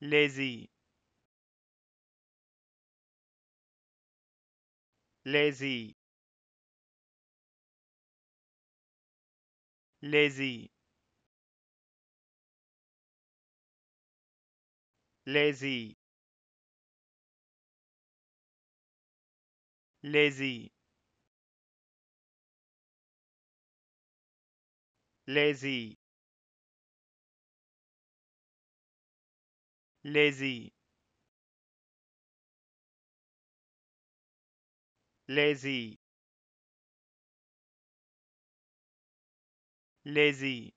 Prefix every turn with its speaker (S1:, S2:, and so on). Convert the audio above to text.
S1: lazy. Lazy. Lazy. Lazy. Lazy. Lazy lazy. Lazy. Lazy